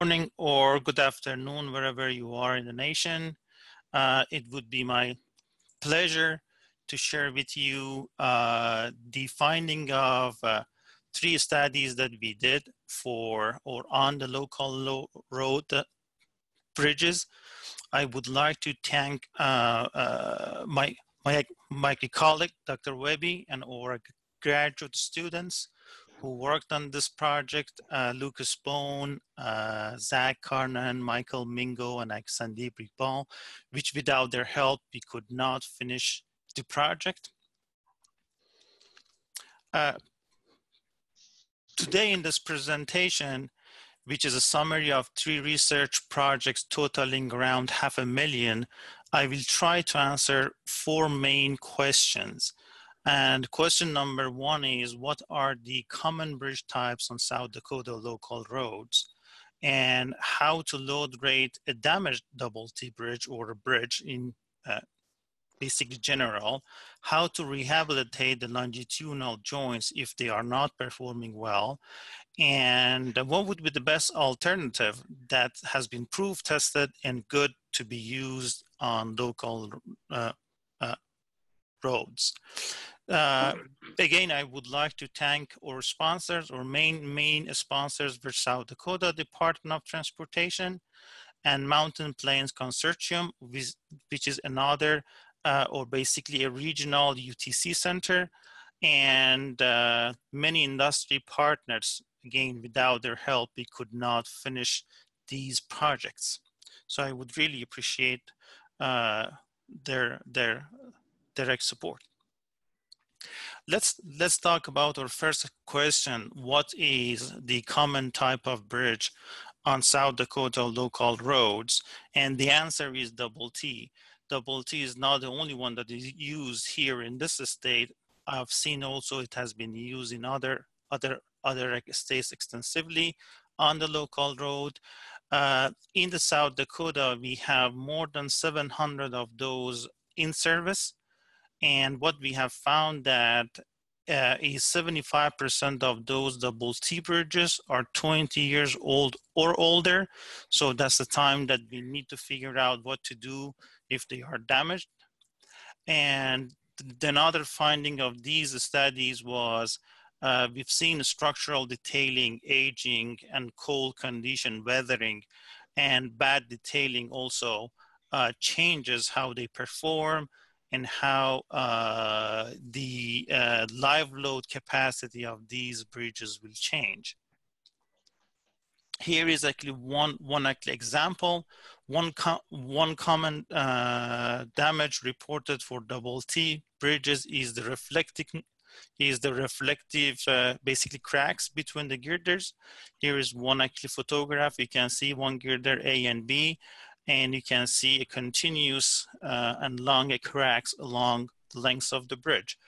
morning or good afternoon, wherever you are in the nation. Uh, it would be my pleasure to share with you uh, the finding of uh, three studies that we did for or on the local lo road bridges. I would like to thank uh, uh, my, my, my colleague, Dr. Wehbe, and our graduate students who worked on this project, uh, Lucas Bone, uh, Zach Carnan, Michael Mingo, and Sandeep Iqbal, which without their help, we could not finish the project. Uh, today in this presentation, which is a summary of three research projects totaling around half a million, I will try to answer four main questions. And question number one is, what are the common bridge types on South Dakota local roads? And how to load rate a damaged double T bridge or a bridge in uh, basically general, how to rehabilitate the longitudinal joints if they are not performing well, and what would be the best alternative that has been proof tested and good to be used on local uh, roads. Uh, again, I would like to thank our sponsors, our main main sponsors were South Dakota Department of Transportation and Mountain Plains Consortium, which, which is another uh, or basically a regional UTC center and uh, many industry partners. Again, without their help, we could not finish these projects. So I would really appreciate uh, their, their direct support. Let's, let's talk about our first question. What is the common type of bridge on South Dakota local roads? And the answer is double T. Double T is not the only one that is used here in this state. I've seen also it has been used in other, other, other states extensively on the local road. Uh, in the South Dakota, we have more than 700 of those in service and what we have found that uh, is 75% of those double T bridges are 20 years old or older. So that's the time that we need to figure out what to do if they are damaged. And another finding of these studies was uh, we've seen structural detailing, aging, and cold condition weathering, and bad detailing also uh, changes how they perform, and how uh, the uh, live load capacity of these bridges will change. Here is actually one, one actually example. One, one common uh, damage reported for double T bridges is the reflecting is the reflective uh, basically cracks between the girders. Here is one actually photograph. You can see one girder A and B and you can see a continuous uh, and long cracks along the length of the bridge.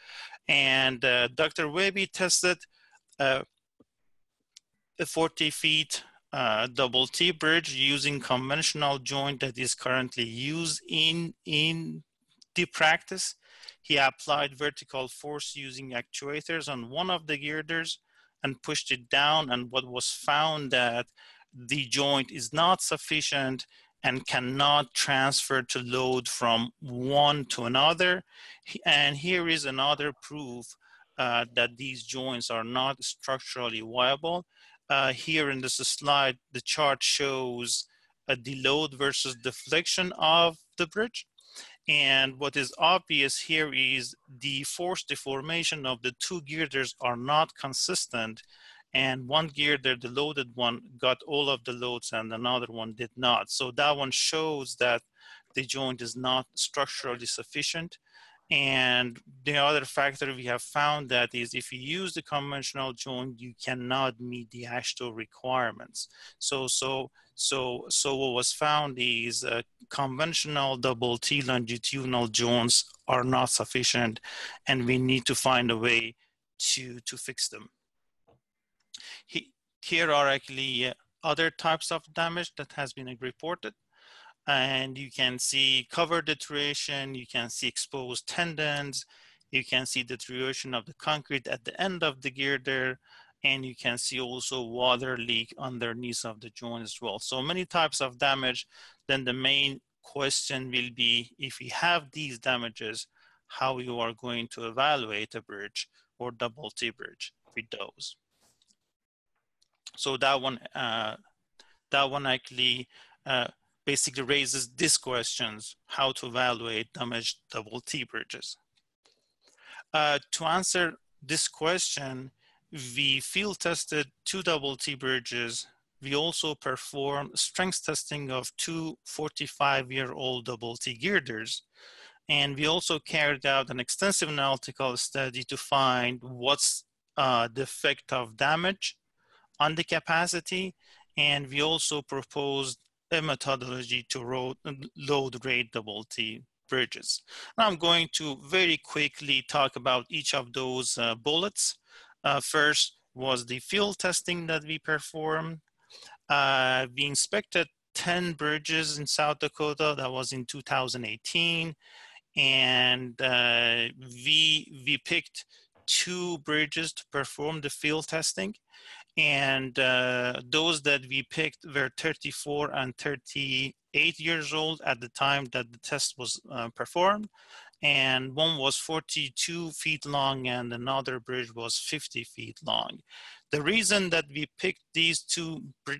And uh, Dr. Wehbe tested uh, a 40 feet uh, double T bridge using conventional joint that is currently used in, in the practice. He applied vertical force using actuators on one of the girders and pushed it down and what was found that the joint is not sufficient and cannot transfer to load from one to another. And here is another proof uh, that these joints are not structurally viable. Uh, here in this slide, the chart shows a deload versus deflection of the bridge. And what is obvious here is the force deformation of the two girders are not consistent and one girder, the loaded one, got all of the loads and another one did not. So that one shows that the joint is not structurally sufficient. And the other factor we have found that is if you use the conventional joint, you cannot meet the AASHTO requirements. So, so, so, so what was found is uh, conventional double T longitudinal joints are not sufficient and we need to find a way to, to fix them. He, here are actually other types of damage that has been reported. And you can see cover deterioration, you can see exposed tendons, you can see deterioration of the concrete at the end of the girder, and you can see also water leak underneath of the joint as well. So many types of damage, then the main question will be if we have these damages, how you are going to evaluate a bridge or double T bridge with those. So that one, uh, that one actually uh, basically raises these questions, how to evaluate damaged double T bridges. Uh, to answer this question, we field tested two double T bridges. We also performed strength testing of two 45-year-old double T girders. And we also carried out an extensive analytical study to find what's uh, the effect of damage on the capacity. And we also proposed a methodology to load, load rate double T bridges. I'm going to very quickly talk about each of those uh, bullets. Uh, first was the field testing that we performed. Uh, we inspected 10 bridges in South Dakota. That was in 2018. And uh, we, we picked two bridges to perform the field testing. And uh, those that we picked were 34 and 38 years old at the time that the test was uh, performed. And one was 42 feet long and another bridge was 50 feet long. The reason that we picked these two br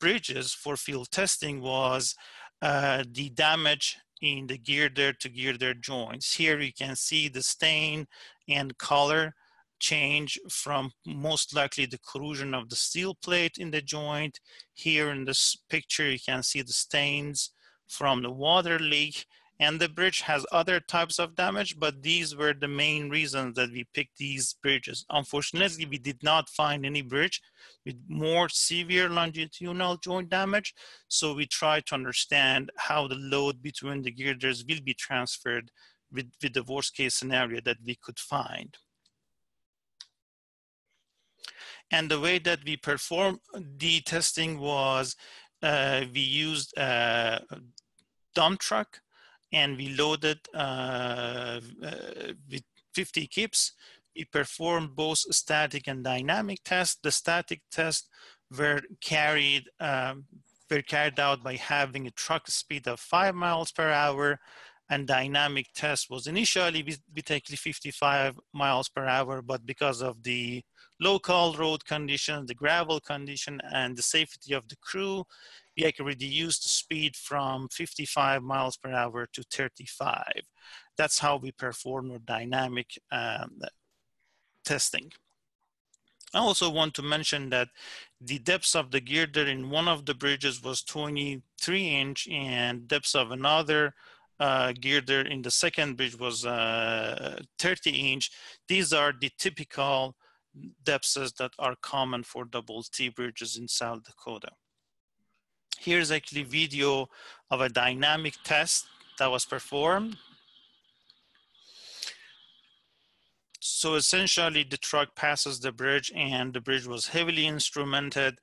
bridges for field testing was uh, the damage in the girder to girder joints. Here you can see the stain and color change from most likely the corrosion of the steel plate in the joint. Here in this picture, you can see the stains from the water leak and the bridge has other types of damage, but these were the main reasons that we picked these bridges. Unfortunately, we did not find any bridge with more severe longitudinal joint damage. So we tried to understand how the load between the girders will be transferred with, with the worst case scenario that we could find. And the way that we performed the testing was uh, we used a dump truck and we loaded uh, uh, with 50 kips. We performed both static and dynamic tests. The static tests were carried um, were carried out by having a truck speed of five miles per hour and dynamic test was initially we take 55 miles per hour, but because of the local road condition, the gravel condition, and the safety of the crew, we can reduce the speed from 55 miles per hour to 35. That's how we perform our dynamic um, testing. I also want to mention that the depths of the girder in one of the bridges was 23 inch and depth of another uh, girder in the second bridge was uh, 30 inch. These are the typical depths that are common for double T bridges in South Dakota. Here's actually video of a dynamic test that was performed. So essentially the truck passes the bridge and the bridge was heavily instrumented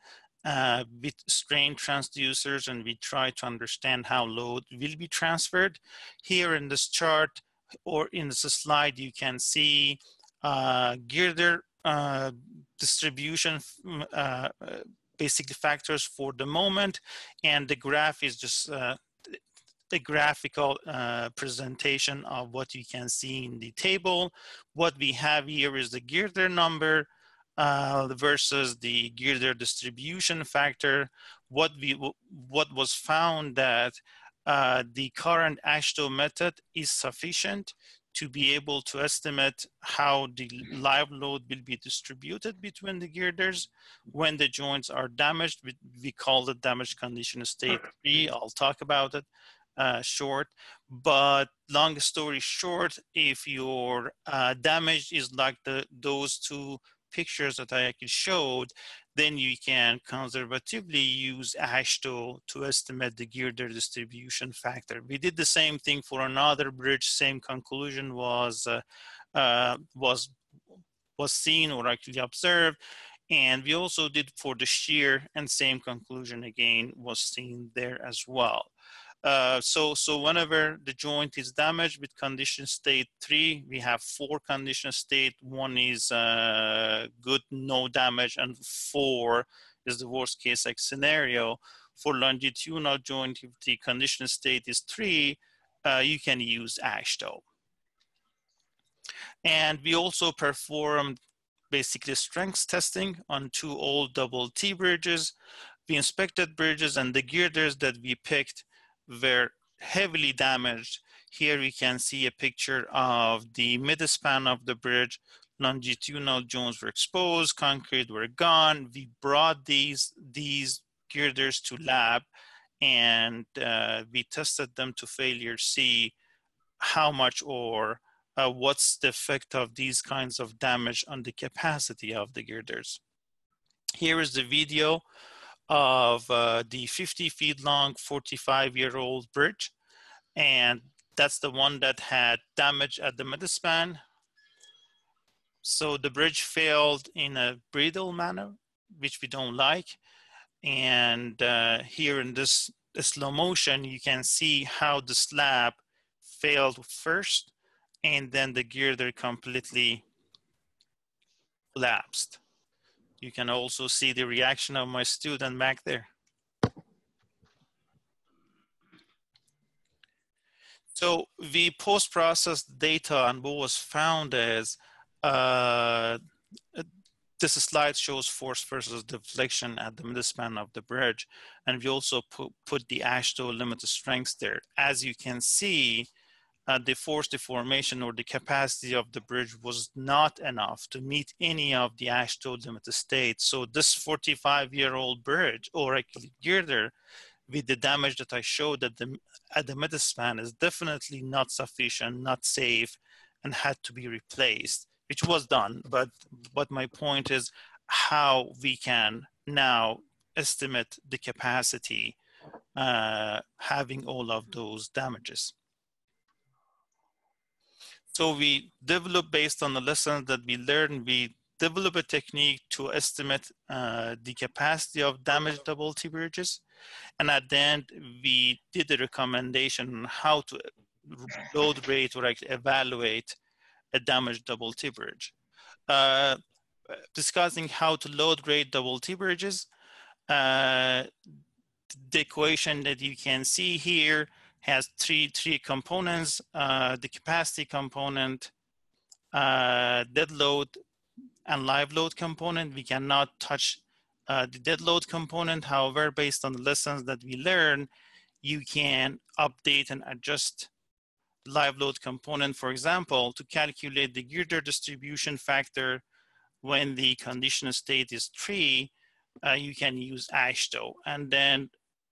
uh, with strain transducers and we try to understand how load will be transferred. Here in this chart or in this slide, you can see uh, girder uh, distribution uh, basically factors for the moment. And the graph is just uh, the graphical uh, presentation of what you can see in the table. What we have here is the girder number uh, versus the girder distribution factor. What, we, what was found that uh, the current AASHTO method is sufficient to be able to estimate how the live load will be distributed between the girders. When the joints are damaged, we, call the damage condition state three. I'll talk about it uh, short. But long story short, if your uh, damage is like the those two pictures that I actually showed, then you can conservatively use AASHTO to estimate the girder distribution factor. We did the same thing for another bridge, same conclusion was, uh, uh, was, was seen or actually observed. And we also did for the shear and same conclusion again was seen there as well. Uh, so, so whenever the joint is damaged with condition state three, we have four condition state. One is uh, good, no damage, and four is the worst case like scenario. For longitudinal joint, if the condition state is three, uh, you can use AASHTO. And we also performed basically strength testing on two old double T bridges. We inspected bridges and the girders that we picked were heavily damaged. Here we can see a picture of the midspan of the bridge. Longitudinal joints were exposed, concrete were gone. We brought these, these girders to lab and uh, we tested them to failure see how much or uh, what's the effect of these kinds of damage on the capacity of the girders. Here is the video of uh, the 50 feet long 45 year old bridge and that's the one that had damage at the midspan. So the bridge failed in a brittle manner, which we don't like. And uh, here in this slow motion, you can see how the slab failed first and then the girder completely collapsed. You can also see the reaction of my student back there. So we post-processed data and what was found is uh, this slide shows force versus deflection at the midspan of the bridge. And we also put, put the AASHTO limit strengths there. As you can see, uh, the force deformation or the capacity of the bridge was not enough to meet any of the AASHTO limit states. So this 45 year old bridge or actually girder with the damage that I showed at the, at the midspan is definitely not sufficient, not safe, and had to be replaced which was done. But but my point is how we can now estimate the capacity uh, having all of those damages. So we develop based on the lessons that we learned, we develop a technique to estimate uh, the capacity of damaged double T bridges. And at the end, we did a recommendation on how to load rate or like evaluate a damaged double T bridge. Uh, discussing how to load rate double T bridges. Uh, the equation that you can see here has three, three components, uh, the capacity component, uh, dead load, and live load component. We cannot touch uh, the dead load component. However, based on the lessons that we learn, you can update and adjust live load component, for example, to calculate the girder distribution factor when the condition state is three, uh, you can use AASHTO. And then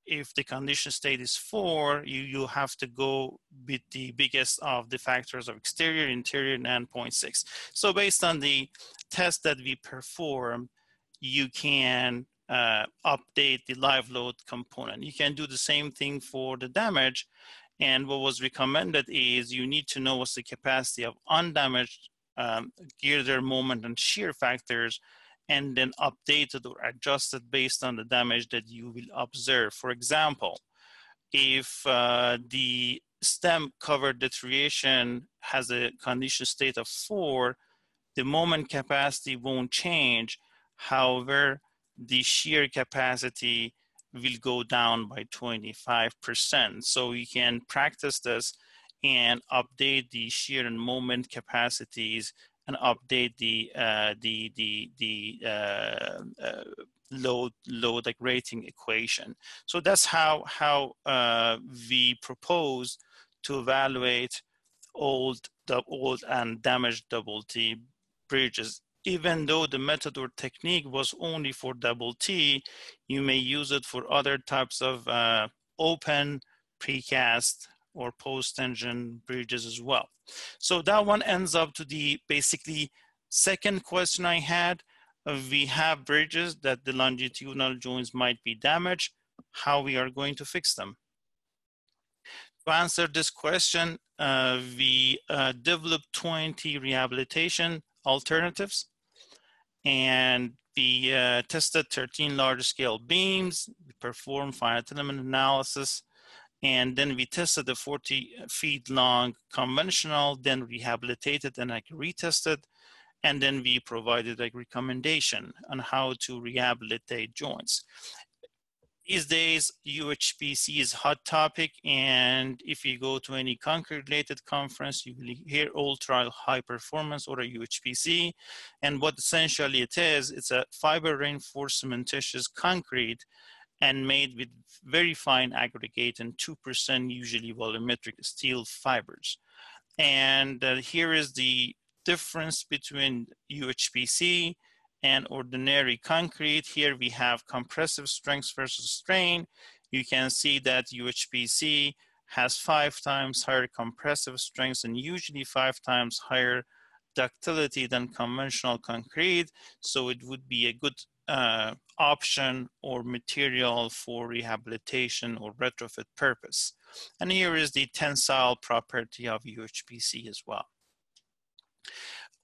if the condition state is four, you, you have to go with the biggest of the factors of exterior, interior, and 0.6. So based on the test that we perform, you can uh, update the live load component. You can do the same thing for the damage and what was recommended is you need to know what's the capacity of undamaged um, girder moment and shear factors and then updated or adjusted based on the damage that you will observe. For example, if uh, the stem cover deterioration has a condition state of four, the moment capacity won't change. However, the shear capacity will go down by 25%. So you can practice this and update the shear and moment capacities and update the uh, the the the uh, uh, load load like rating equation. So that's how how uh, we propose to evaluate old old and damaged double T bridges even though the method or technique was only for double T, you may use it for other types of uh, open, precast, or post-tension bridges as well. So that one ends up to the basically second question I had. We have bridges that the longitudinal joints might be damaged, how we are going to fix them. To answer this question, uh, we uh, developed 20 rehabilitation alternatives and we uh, tested 13 large scale beams, we performed finite element analysis, And then we tested the 40 feet long conventional, then rehabilitated and like retested. And then we provided a recommendation on how to rehabilitate joints these days UHPC is hot topic and if you go to any concrete related conference you will hear ultra high performance or a UHPC and what essentially it is it's a fiber reinforced cementitious concrete and made with very fine aggregate and 2% usually volumetric steel fibers and uh, here is the difference between UHPC and ordinary concrete. Here we have compressive strength versus strain. You can see that UHPC has five times higher compressive strength and usually five times higher ductility than conventional concrete. So it would be a good uh, option or material for rehabilitation or retrofit purpose. And here is the tensile property of UHPC as well.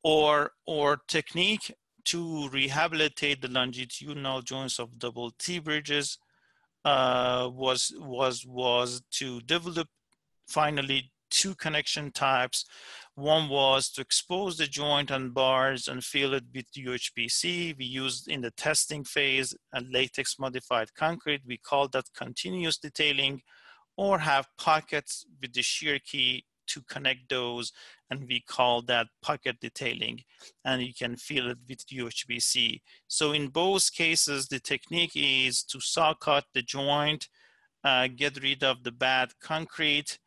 Or, or technique to rehabilitate the longitudinal joints of double T bridges uh, was was was to develop finally two connection types. One was to expose the joint and bars and fill it with UHPC. We used in the testing phase a latex modified concrete. We call that continuous detailing or have pockets with the shear key to connect those and we call that pocket detailing and you can fill it with UHPC. So in both cases, the technique is to saw cut the joint, uh, get rid of the bad concrete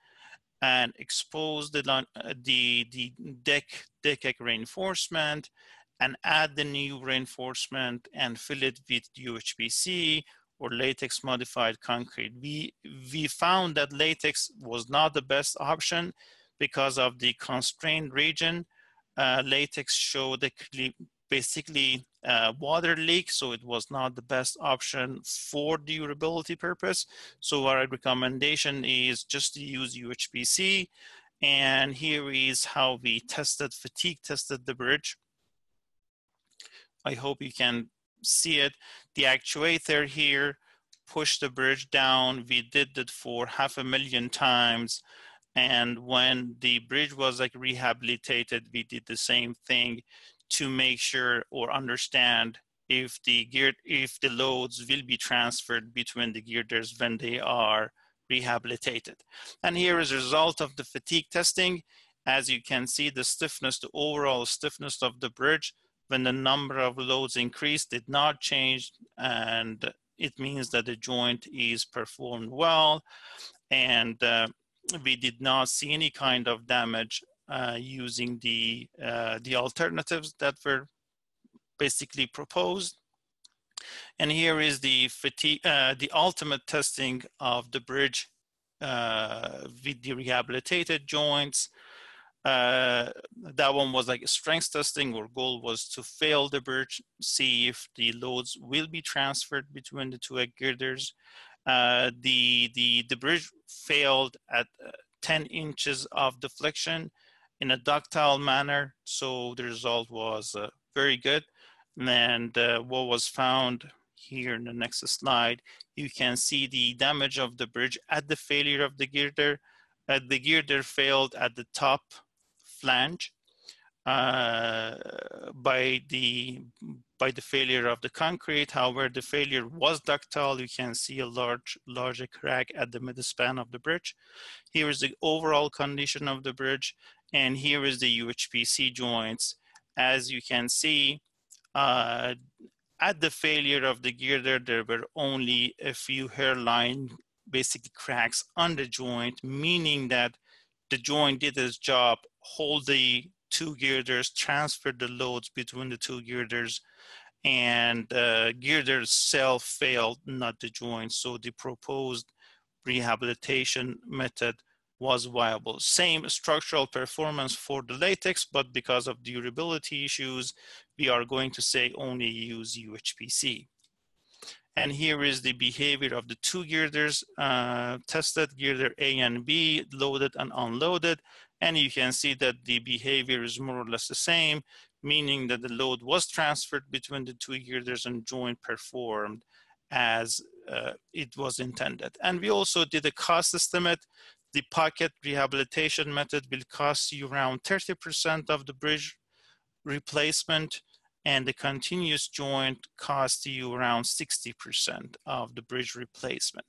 and expose the, uh, the, the deck, deck reinforcement and add the new reinforcement and fill it with UHPC or latex modified concrete. We, we found that latex was not the best option because of the constrained region. Uh, latex showed basically uh, water leak, so it was not the best option for durability purpose. So our recommendation is just to use UHPC. And here is how we tested, fatigue tested the bridge. I hope you can see it. The actuator here pushed the bridge down. We did it for half a million times. And when the bridge was like rehabilitated, we did the same thing to make sure or understand if the gear, if the loads will be transferred between the girders when they are rehabilitated. And here is a result of the fatigue testing. As you can see, the stiffness, the overall stiffness of the bridge when the number of loads increased did not change and it means that the joint is performed well and uh, we did not see any kind of damage using the, uh, the alternatives that were basically proposed. And here is the, fatigue, uh, the ultimate testing of the bridge uh, with the rehabilitated joints. Uh, that one was like a strength testing. Our goal was to fail the bridge, see if the loads will be transferred between the two egg girders. Uh, the, the, the bridge failed at uh, 10 inches of deflection in a ductile manner. So the result was uh, very good. And uh, what was found here in the next slide, you can see the damage of the bridge at the failure of the girder. Uh, the girder failed at the top flange uh, by the by the failure of the concrete. However, the failure was ductile. You can see a large, larger crack at the midspan of the bridge. Here is the overall condition of the bridge, and here is the UHPC joints. As you can see, uh, at the failure of the girder, there were only a few hairline, basically cracks on the joint, meaning that the joint did its job, hold the two girders, transfer the loads between the two girders, and uh, girder itself failed, not the joint. So the proposed rehabilitation method was viable. Same structural performance for the latex, but because of durability issues, we are going to say only use UHPC. And here is the behavior of the two girders uh, tested, girder A and B, loaded and unloaded. And you can see that the behavior is more or less the same, meaning that the load was transferred between the two girders and joint performed as uh, it was intended. And we also did a cost estimate. The pocket rehabilitation method will cost you around 30% of the bridge replacement and the continuous joint costs you around 60% of the bridge replacement.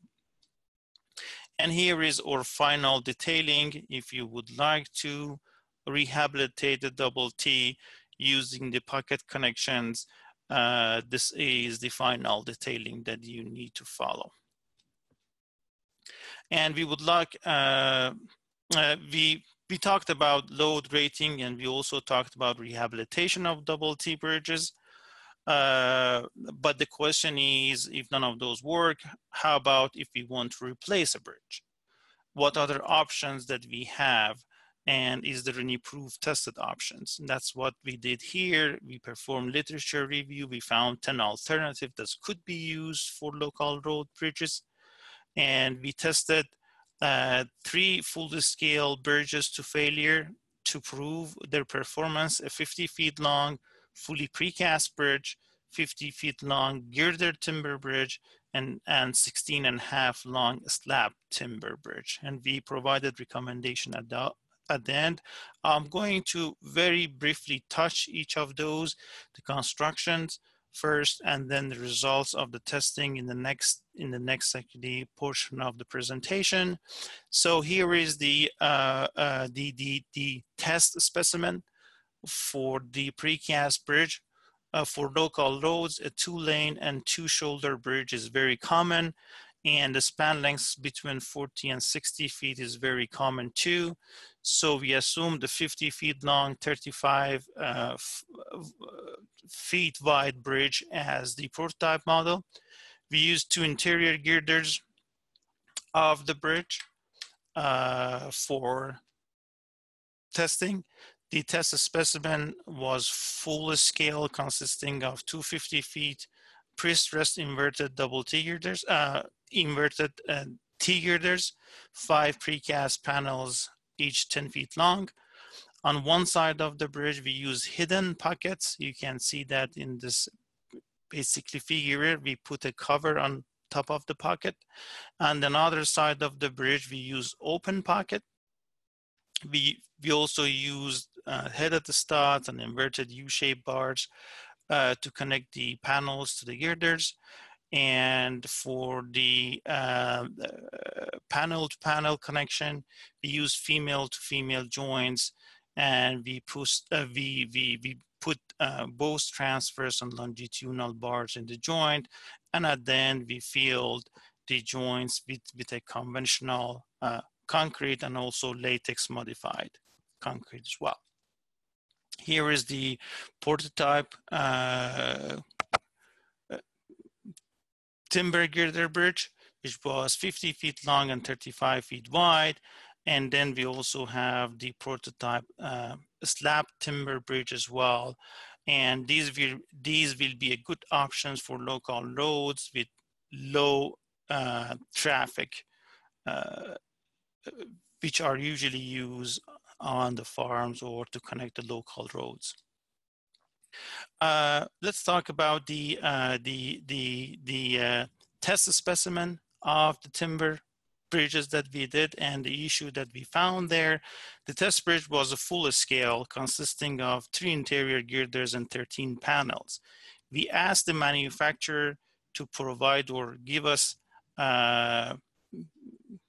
And here is our final detailing. If you would like to rehabilitate the double T using the pocket connections, uh, this is the final detailing that you need to follow. And we would like, uh, uh, we, we talked about load rating and we also talked about rehabilitation of double T bridges. Uh, but the question is, if none of those work, how about if we want to replace a bridge? What other options that we have and is there any proof tested options? And that's what we did here. We performed literature review. We found 10 alternatives that could be used for local road bridges. And we tested uh, three full scale bridges to failure to prove their performance, a 50 feet long, fully precast bridge, 50 feet long girder timber bridge, and, and 16 and a half long slab timber bridge. And we provided recommendation at the, at the end. I'm going to very briefly touch each of those, the constructions first, and then the results of the testing in the next in the next actually portion of the presentation. So here is the uh, uh, the, the the test specimen for the precast bridge. Uh, for local roads, a two lane and two shoulder bridge is very common and the span lengths between 40 and 60 feet is very common too. So we assume the 50 feet long, 35 uh, feet wide bridge as the prototype model. We use two interior girders of the bridge uh, for testing. The test specimen was full scale consisting of 250 feet pre-stressed inverted double T girders, uh, inverted uh, T girders, five precast panels, each 10 feet long. On one side of the bridge, we use hidden pockets. You can see that in this basically figure, we put a cover on top of the pocket. And another side of the bridge, we use open pocket. We, we also use uh, head at the studs and inverted U-shaped bars uh, to connect the panels to the girders. And for the uh, panel to panel connection, we use female to female joints and we, push, uh, we, we, we put uh, both transverse and longitudinal bars in the joint. And at the end, we filled the joints with, with a conventional uh, concrete and also latex modified concrete as well. Here is the prototype uh, uh, timber girder bridge, which was 50 feet long and 35 feet wide. And then we also have the prototype uh, slab timber bridge as well. And these will, these will be a good options for local roads with low uh, traffic, uh, which are usually used on the farms or to connect the local roads. Uh, let's talk about the uh, the the the uh, test specimen of the timber bridges that we did and the issue that we found there. The test bridge was a full scale consisting of three interior girders and 13 panels. We asked the manufacturer to provide or give us uh,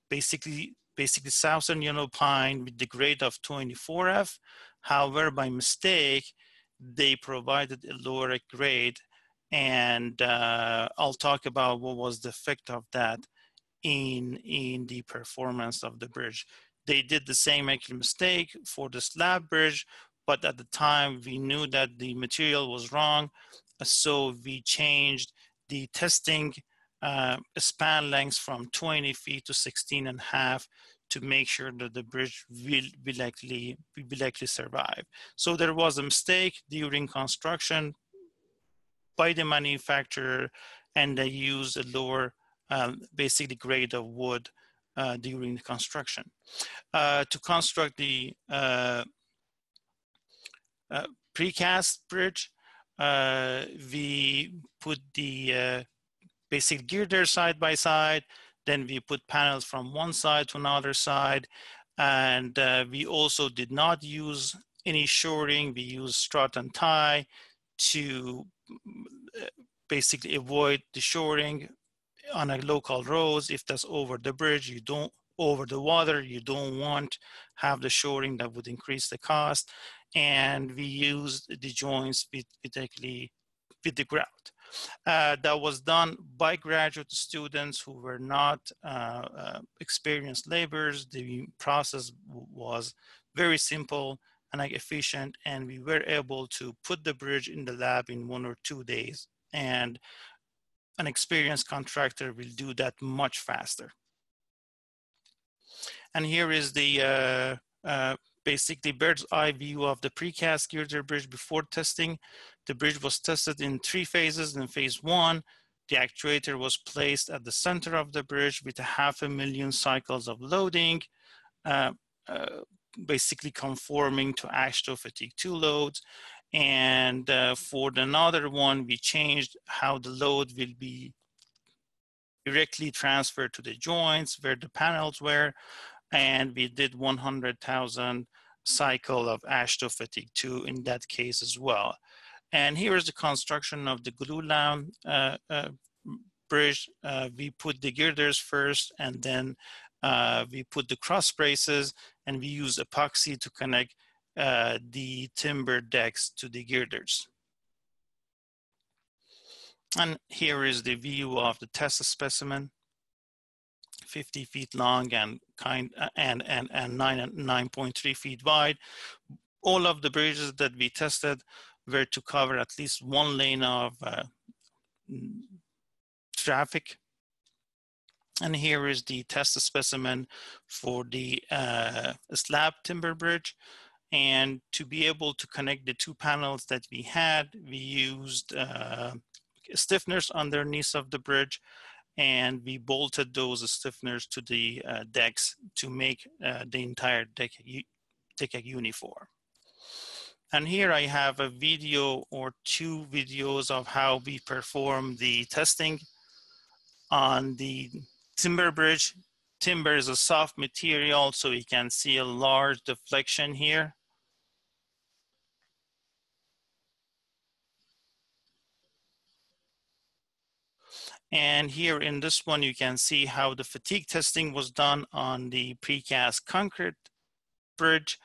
basically basically southern yellow pine with the grade of 24F. However, by mistake, they provided a lower grade and uh, I'll talk about what was the effect of that in, in the performance of the bridge. They did the same actually mistake for the slab bridge, but at the time we knew that the material was wrong. So we changed the testing uh, span lengths from 20 feet to 16 and a half to make sure that the bridge will, will likely will likely survive. So there was a mistake during construction by the manufacturer, and they used a lower, um, basically grade of wood uh, during the construction. Uh, to construct the uh, uh precast bridge, uh, we put the uh, basic girder side by side. Then we put panels from one side to another side. And uh, we also did not use any shoring. We used strut and tie to uh, basically avoid the shoring on a local roads. If that's over the bridge, you don't over the water, you don't want have the shoring that would increase the cost. And we used the joints particularly with the grout. Uh, that was done by graduate students who were not uh, uh, experienced laborers. The process was very simple and efficient, and we were able to put the bridge in the lab in one or two days. And an experienced contractor will do that much faster. And here is the uh, uh, basically bird's eye view of the precast girder bridge before testing. The bridge was tested in three phases. In phase one, the actuator was placed at the center of the bridge with a half a million cycles of loading, uh, uh, basically conforming to AASHTO fatigue 2 loads. And uh, for another one, we changed how the load will be directly transferred to the joints where the panels were. And we did 100,000 cycle of AASHTO fatigue 2 in that case as well. And here is the construction of the glulam uh, uh, bridge. Uh, we put the girders first and then uh, we put the cross braces and we use epoxy to connect uh, the timber decks to the girders. And here is the view of the test specimen, 50 feet long and kind and and and nine 9.3 feet wide. All of the bridges that we tested were to cover at least one lane of uh, traffic. And here is the test specimen for the uh, slab timber bridge. And to be able to connect the two panels that we had, we used uh, stiffeners underneath of the bridge and we bolted those stiffeners to the uh, decks to make uh, the entire deck, deck uniform. And here I have a video or two videos of how we perform the testing on the timber bridge. Timber is a soft material, so you can see a large deflection here. And here in this one, you can see how the fatigue testing was done on the precast concrete bridge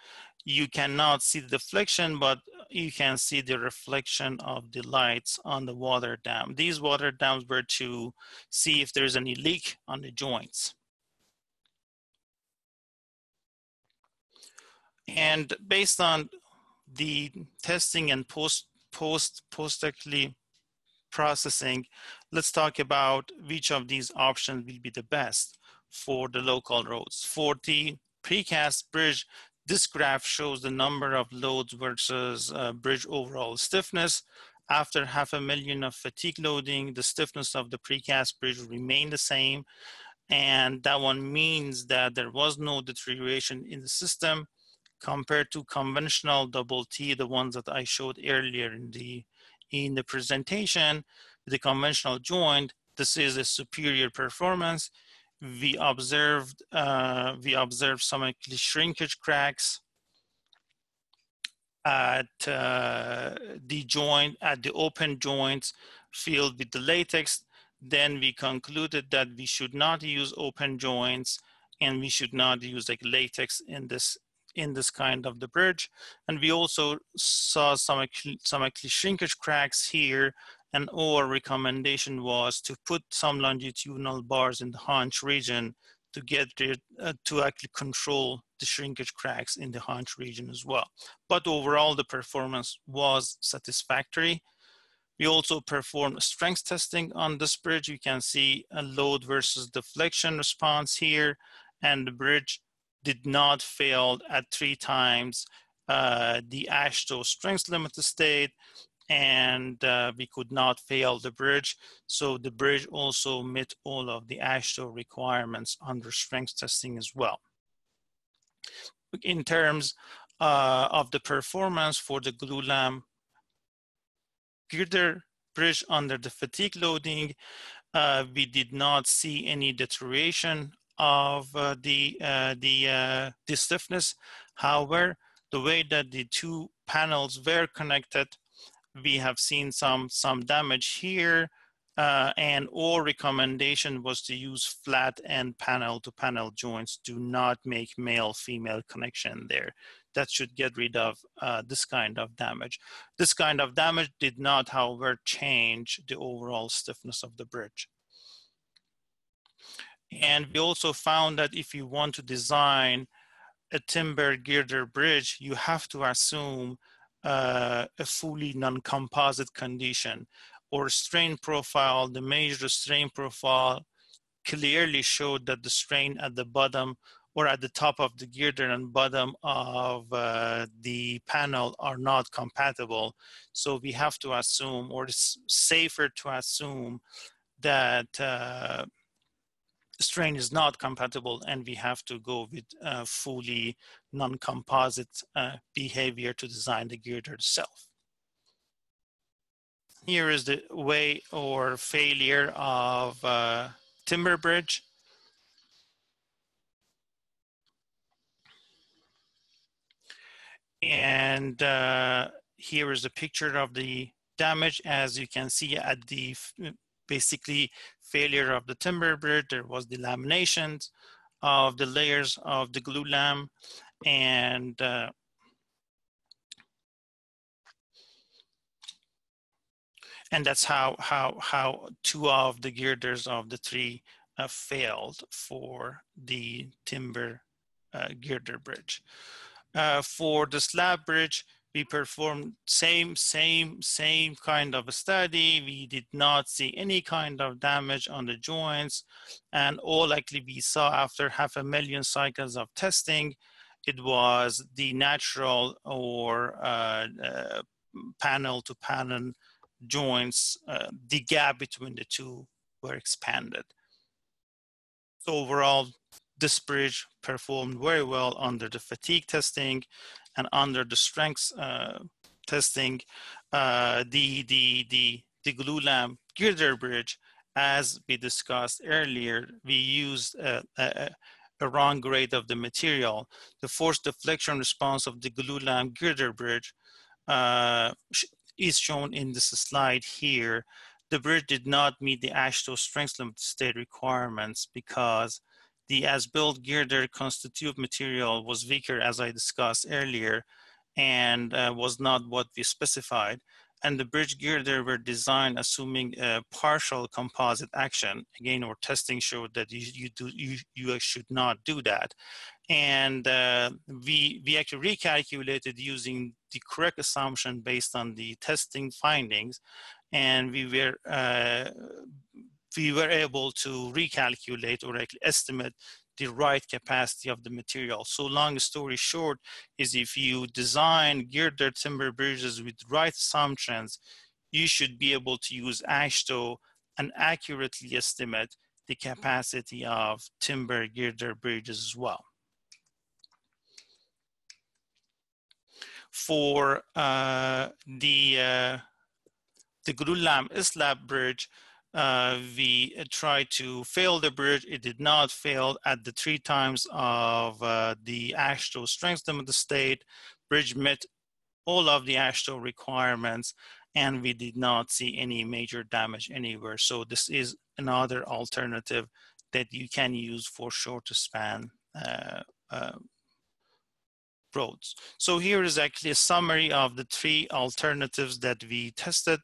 you cannot see the deflection, but you can see the reflection of the lights on the water dam. These water dams were to see if there's any leak on the joints. And based on the testing and post post post actually processing, let's talk about which of these options will be the best for the local roads. For the precast bridge, this graph shows the number of loads versus uh, bridge overall stiffness. After half a million of fatigue loading, the stiffness of the precast bridge remained the same. And that one means that there was no deterioration in the system compared to conventional double T, the ones that I showed earlier in the, in the presentation. The conventional joint, this is a superior performance we observed uh, we observed some shrinkage cracks at uh, the joint at the open joints filled with the latex then we concluded that we should not use open joints and we should not use like latex in this in this kind of the bridge and we also saw some some shrinkage cracks here and our recommendation was to put some longitudinal bars in the haunch region to get uh, to actually control the shrinkage cracks in the haunch region as well. But overall, the performance was satisfactory. We also performed strength testing on this bridge. You can see a load versus deflection response here, and the bridge did not fail at three times uh, the AASHTO strength limit state and uh, we could not fail the bridge. So the bridge also met all of the AASHTO requirements under strength testing as well. In terms uh, of the performance for the glulam girder bridge under the fatigue loading, Uh, we did not see any deterioration of uh, the uh, the uh, the stiffness. However, the way that the two panels were connected, we have seen some some damage here. Uh, and all recommendation was to use flat end panel to panel joints. Do not make male female connection there. That should get rid of uh, this kind of damage. This kind of damage did not, however, change the overall stiffness of the bridge. And we also found that if you want to design a timber girder bridge, you have to assume uh, a fully non-composite condition or strain profile, the major strain profile clearly showed that the strain at the bottom or at the top of the girder and bottom of uh, the panel are not compatible. So we have to assume, or it's safer to assume that uh, strain is not compatible and we have to go with uh, fully non-composite uh, behavior to design the girder itself. Here is the way or failure of uh, timber bridge. And uh, here is a picture of the damage. As you can see at the basically failure of the timber bridge, there was delaminations of the layers of the glulam and uh, and that's how how how two of the girders of the three uh, failed for the timber uh, girder bridge. Uh, for the slab bridge, we performed same same same kind of a study. We did not see any kind of damage on the joints, and all likely we saw after half a million cycles of testing, it was the natural or uh, uh, panel to panel joints, uh, the gap between the two were expanded. So overall, this bridge performed very well under the fatigue testing and under the strength uh, testing. Uh, the, the, the, the glulam girder bridge, as we discussed earlier, we used a, a, a wrong grade of the material. The force deflection response of the glue glulam girder bridge uh, is shown in this slide here. The bridge did not meet the AASHTO strength limit state requirements because the as-built girder constitutive material was weaker as I discussed earlier and uh, was not what we specified. And the bridge girder were designed assuming a partial composite action. Again, our testing showed that you, you, do, you, you should not do that and uh, we we actually recalculated using the correct assumption based on the testing findings, and we were uh, we were able to recalculate or estimate the right capacity of the material. So long story short is if you design girder timber bridges with right assumptions, you should be able to use AASHTO and accurately estimate the capacity of timber girder bridges as well. for uh, the uh, the Islab bridge, uh, we tried to fail the bridge. It did not fail at the three times of uh, the AASHTO strength limit of the state. Bridge met all of the AASHTO requirements and we did not see any major damage anywhere. So this is another alternative that you can use for shorter span uh, uh, roads. So here is actually a summary of the three alternatives that we tested.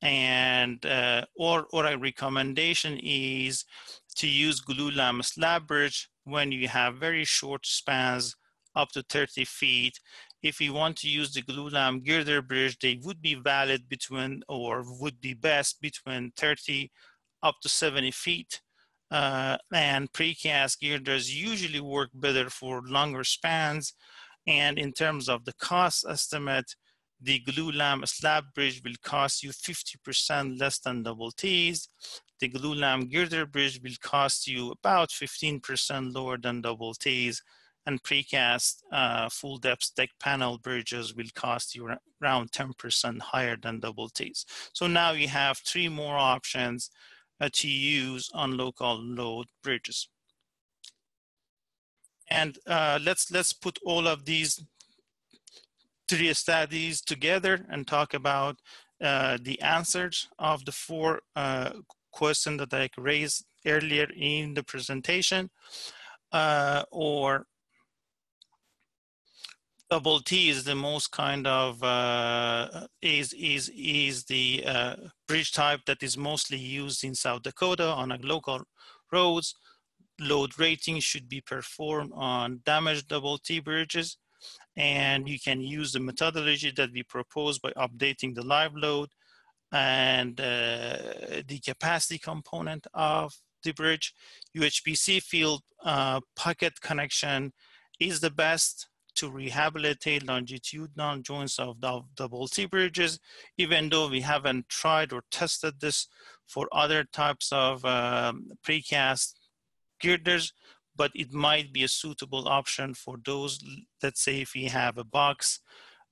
And uh, or, or a recommendation is to use glulam slab bridge when you have very short spans up to 30 feet. If you want to use the glue glulam girder bridge, they would be valid between or would be best between 30 up to 70 feet. Uh, and precast girders usually work better for longer spans and in terms of the cost estimate, the glue glulam slab bridge will cost you 50% less than double T's. The glue glulam girder bridge will cost you about 15% lower than double T's. And precast uh, full depth deck panel bridges will cost you around 10% higher than double T's. So now you have three more options uh, to use on local load bridges. And uh, let's let's put all of these three studies together and talk about uh, the answers of the four uh, questions that I raised earlier in the presentation, uh, or double T is the most kind of uh, is is is the uh, bridge type that is mostly used in South Dakota on a local roads. Load rating should be performed on damaged double T bridges, and you can use the methodology that we propose by updating the live load and uh, the capacity component of the bridge. UHPC field uh, pocket connection is the best to rehabilitate longitudinal joints of double T bridges, even though we haven't tried or tested this for other types of um, precast girders, but it might be a suitable option for those, let's say if we have a box,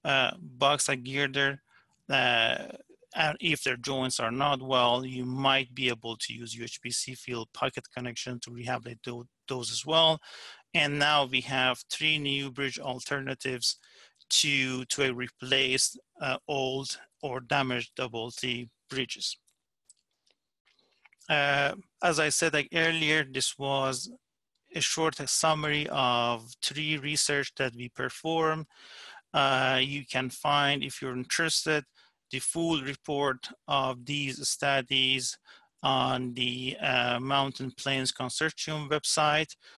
uh, box a girder, uh, and if their joints are not well, you might be able to use UHPC field pocket connection to rehabilitate those as well. And now we have three new bridge alternatives to, to replace uh, old or damaged double T bridges. Uh, as I said like earlier, this was a short summary of three research that we performed. Uh, you can find, if you're interested, the full report of these studies on the uh, Mountain Plains Consortium website,